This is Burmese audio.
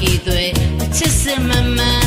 ကီသွေအချစ်စစ်မမှန်